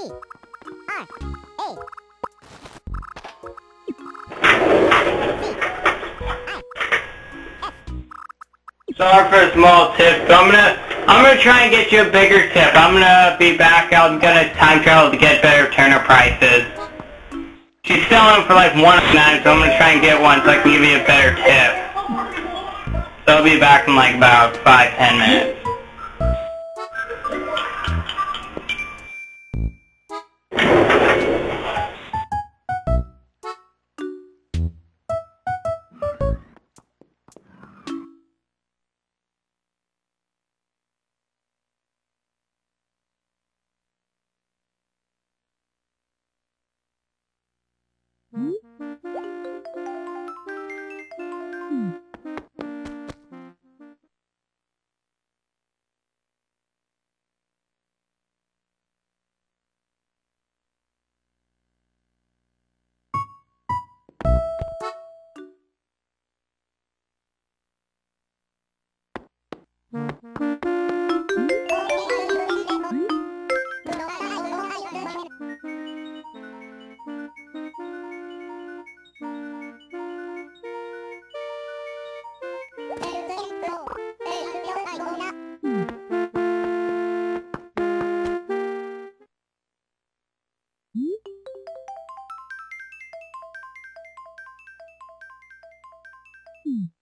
Sorry for a small tip, but I'm gonna I'm gonna try and get you a bigger tip. I'm gonna be back. I'm gonna time travel to get better turnip prices. She's selling for like one oh nine, so I'm gonna try and get one so I can give you a better tip. So I'll be back in like about five ten minutes. Mm-hmm. Hmm.